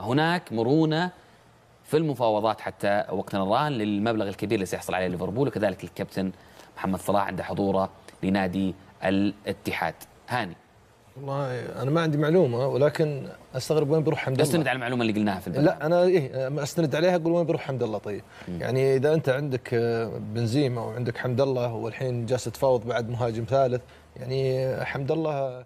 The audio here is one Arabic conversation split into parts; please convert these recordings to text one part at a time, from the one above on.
هناك مرونة في المفاوضات حتى وقتنا الراهن للمبلغ الكبير اللي سيحصل عليه ليفربول وكذلك الكابتن محمد صلاح عند حضوره لنادي الاتحاد. هاني. والله أنا ما عندي معلومة ولكن أستغرب وين بيروح حمد الله؟ استند على المعلومة اللي قلناها في البداية. لا أنا إيه أستند عليها أقول وين بيروح حمد الله؟ طيب. م. يعني إذا أنت عندك بنزيما وعندك حمد الله والحين جالس تفاوض بعد مهاجم ثالث يعني حمد الله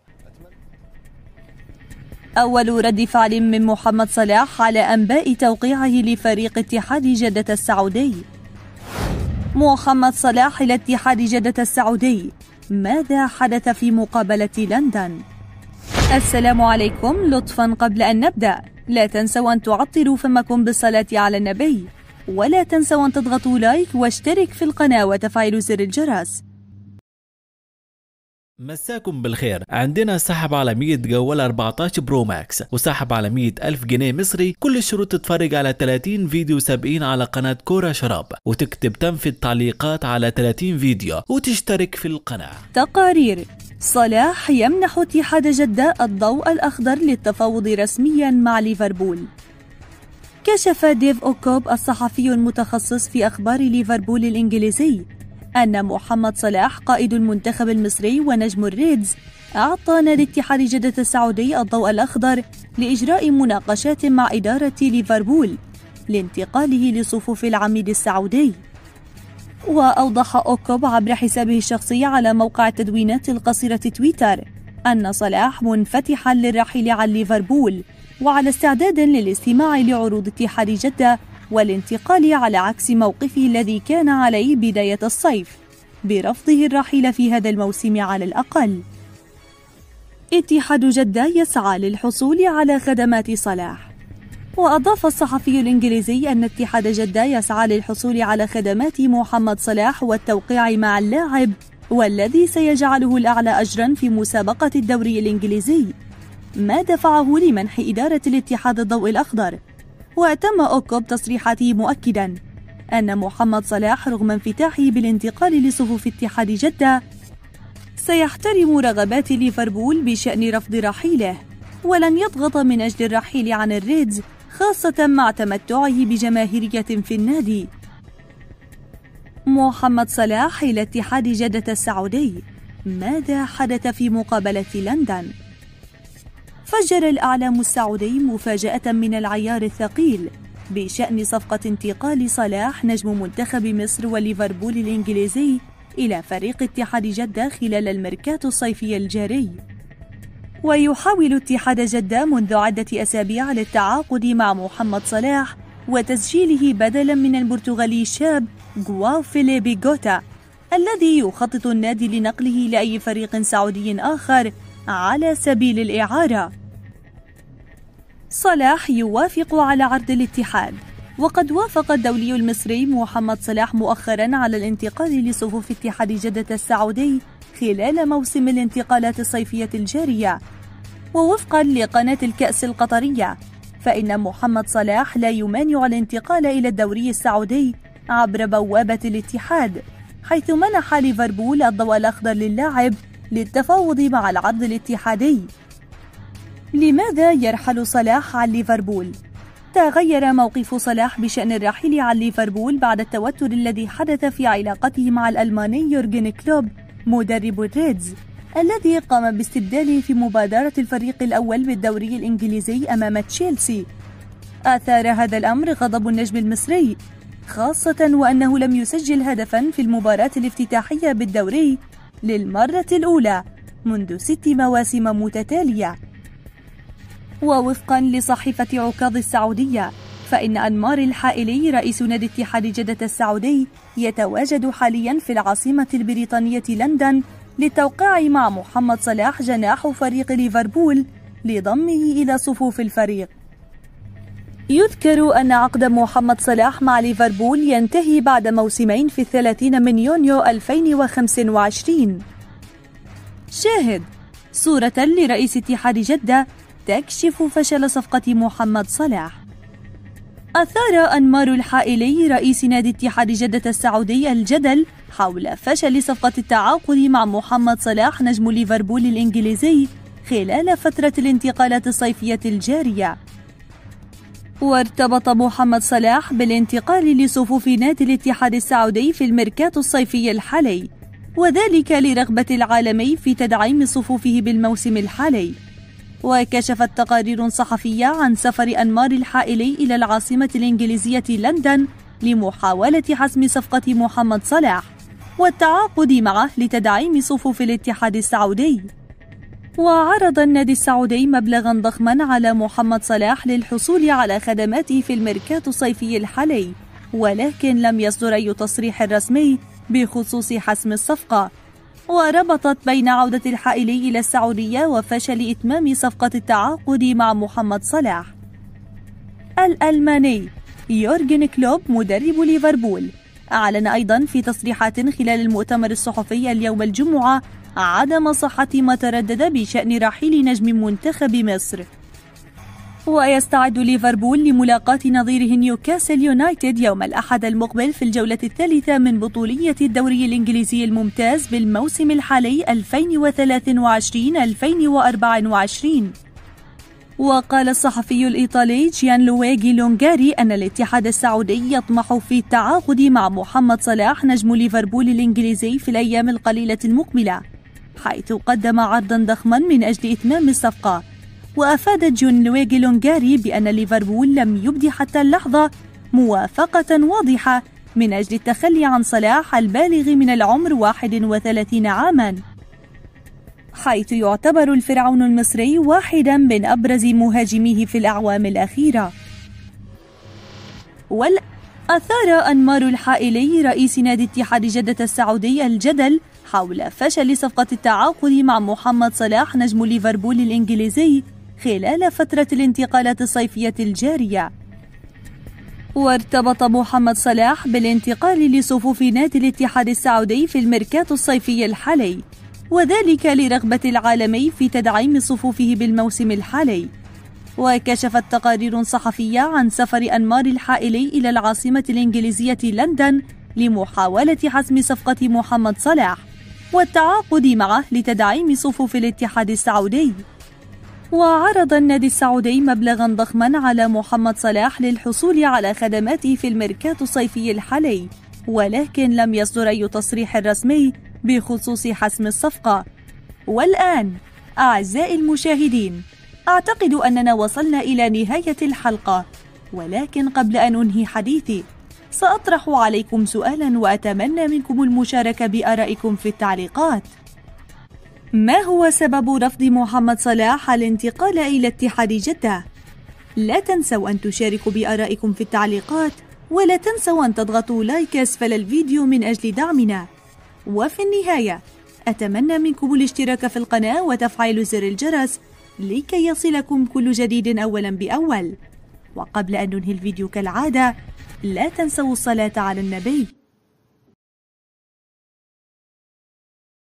أول رد فعل من محمد صلاح على أنباء توقيعه لفريق اتحاد جدة السعودي. محمد صلاح إلى اتحاد جدة السعودي. ماذا حدث في مقابلة لندن؟ السلام عليكم لطفا قبل أن نبدأ. لا تنسوا أن تعطروا فمكم بالصلاة على النبي. ولا تنسوا أن تضغطوا لايك واشترك في القناة وتفعيلوا زر الجرس. مساكم بالخير. عندنا سحب على 100 جوال 14 Pro Max وسحب على 100 ألف جنيه مصري. كل الشروط تتفرج على 30 فيديو سابقين على قناة كورة شراب وتكتب تنفذ تعليقات على 30 فيديو وتشترك في القناة. تقارير صلاح يمنح اتحاد جدة الضوء الأخضر للتفاوض رسميا مع ليفربول. كشف ديف أوكوب الصحفي المتخصص في أخبار ليفربول الإنجليزي. أن محمد صلاح قائد المنتخب المصري ونجم الريدز أعطى نادي اتحاد جدة السعودي الضوء الأخضر لإجراء مناقشات مع إدارة ليفربول لانتقاله لصفوف العميد السعودي. وأوضح أوكوب عبر حسابه الشخصي على موقع التدوينات القصيرة تويتر أن صلاح منفتحا للرحيل عن ليفربول وعلى استعداد للاستماع لعروض اتحاد جدة والانتقال على عكس موقفه الذي كان عليه بداية الصيف برفضه الرحيل في هذا الموسم على الأقل. اتحاد جدة يسعى للحصول على خدمات صلاح. وأضاف الصحفي الإنجليزي أن اتحاد جدة يسعى للحصول على خدمات محمد صلاح والتوقيع مع اللاعب والذي سيجعله الأعلى أجرا في مسابقة الدوري الإنجليزي ما دفعه لمنح إدارة الاتحاد الضوء الأخضر وتم أوكوب تصريحاته مؤكدا أن محمد صلاح رغم انفتاحه بالانتقال لصفوف اتحاد جدة سيحترم رغبات ليفربول بشأن رفض رحيله ولن يضغط من أجل الرحيل عن الريدز خاصة مع تمتعه بجماهيرية في النادي محمد صلاح إلى اتحاد جدة السعودي ماذا حدث في مقابلة لندن؟ فجر الإعلام السعودي مفاجأة من العيار الثقيل بشأن صفقة انتقال صلاح نجم منتخب مصر وليفربول الإنجليزي إلى فريق اتحاد جدة خلال الميركاتو الصيفي الجاري. ويحاول اتحاد جدة منذ عدة أسابيع للتعاقد مع محمد صلاح وتسجيله بدلا من البرتغالي الشاب جواو فيليبي جوتا الذي يخطط النادي لنقله لأي فريق سعودي آخر على سبيل الإعارة. صلاح يوافق على عرض الاتحاد وقد وافق الدولي المصري محمد صلاح مؤخرا على الانتقال لصفوف اتحاد جدة السعودي خلال موسم الانتقالات الصيفية الجارية ووفقا لقناة الكأس القطرية فإن محمد صلاح لا يمانع الانتقال إلى الدوري السعودي عبر بوابة الاتحاد حيث منح ليفربول الضوء الأخضر للاعب للتفاوض مع العرض الاتحادي. لماذا يرحل صلاح عن ليفربول؟ تغير موقف صلاح بشأن الرحيل عن ليفربول بعد التوتر الذي حدث في علاقته مع الألماني يورجن كلوب مدرب الريدز الذي قام باستبداله في مباراة الفريق الأول بالدوري الإنجليزي أمام تشيلسي. آثار هذا الأمر غضب النجم المصري خاصة وأنه لم يسجل هدفا في المباراة الافتتاحية بالدوري. للمرة الأولى منذ ست مواسم متتالية. ووفقا لصحيفة عكاظ السعودية فإن أنمار الحائلي رئيس نادي اتحاد جدة السعودي يتواجد حاليا في العاصمة البريطانية لندن للتوقيع مع محمد صلاح جناح فريق ليفربول لضمه إلى صفوف الفريق. يذكر أن عقد محمد صلاح مع ليفربول ينتهي بعد موسمين في الثلاثين من يونيو 2025 شاهد. صورة لرئيس اتحاد جدة تكشف فشل صفقة محمد صلاح. أثار أنمار الحائلي رئيس نادي اتحاد جدة السعودي الجدل حول فشل صفقة التعاقد مع محمد صلاح نجم ليفربول الإنجليزي خلال فترة الانتقالات الصيفية الجارية. وارتبط محمد صلاح بالانتقال لصفوف نادي الاتحاد السعودي في الميركاتو الصيفي الحالي وذلك لرغبة العالمي في تدعيم صفوفه بالموسم الحالي. وكشفت تقارير صحفية عن سفر أنمار الحائلي إلى العاصمة الإنجليزية لندن لمحاولة حسم صفقة محمد صلاح والتعاقد معه لتدعيم صفوف الاتحاد السعودي. وعرض النادي السعودي مبلغا ضخما على محمد صلاح للحصول على خدماته في الميركاتو الصيفي الحالي ولكن لم يصدر أي تصريح رسمي بخصوص حسم الصفقة. وربطت بين عودة الحائلي إلى السعودية وفشل إتمام صفقة التعاقد مع محمد صلاح. الألماني يورجن كلوب مدرب ليفربول أعلن أيضا في تصريحات خلال المؤتمر الصحفي اليوم الجمعة عدم صحة ما تردد بشأن رحيل نجم منتخب مصر. ويستعد ليفربول لملاقاة نظيره نيوكاسل يونايتد يوم الأحد المقبل في الجولة الثالثة من بطولية الدوري الإنجليزي الممتاز بالموسم الحالي 2023-2024 وقال الصحفي الإيطالي جيان لويجي لونغاري أن الاتحاد السعودي يطمح في التعاقد مع محمد صلاح نجم ليفربول الإنجليزي في الأيام القليلة المقبلة. حيث قدم عرضا ضخما من أجل إتمام الصفقة. وأفاد جون لويجي لونغاري بأن ليفربول لم يبدي حتى اللحظة موافقة واضحة من أجل التخلي عن صلاح البالغ من العمر 31 عاماً. حيث يعتبر الفرعون المصري واحدا من أبرز مهاجميه في الأعوام الأخيرة. والأثار أنمار الحائلي رئيس نادي اتحاد جدة السعودي الجدل حول فشل صفقة التعاقد مع محمد صلاح نجم ليفربول الإنجليزي خلال فترة الانتقالات الصيفية الجارية. وارتبط محمد صلاح بالانتقال لصفوف نادي الاتحاد السعودي في الميركاتو الصيفي الحالي وذلك لرغبة العالمي في تدعيم صفوفه بالموسم الحالي. وكشفت تقارير صحفية عن سفر أنمار الحائلي إلى العاصمة الإنجليزية لندن لمحاولة حسم صفقة محمد صلاح والتعاقد معه لتدعيم صفوف الاتحاد السعودي. وعرض النادي السعودي مبلغا ضخما على محمد صلاح للحصول على خدماته في الميركاتو الصيفي الحالي ولكن لم يصدر أي تصريح رسمي بخصوص حسم الصفقة. والآن أعزائي المشاهدين أعتقد أننا وصلنا إلى نهاية الحلقة ولكن قبل أن أنهي حديثي سأطرح عليكم سؤالا وأتمنى منكم المشاركة بآرائكم في التعليقات ما هو سبب رفض محمد صلاح الانتقال إلى اتحاد جدة؟ لا تنسوا أن تشاركوا بآرائكم في التعليقات ولا تنسوا أن تضغطوا لايك أسفل الفيديو من أجل دعمنا وفي النهاية أتمنى منكم الاشتراك في القناة وتفعيل زر الجرس لكي يصلكم كل جديد أولا بأول. وقبل أن ننهي الفيديو كالعادة لا تنسوا الصلاة على النبي.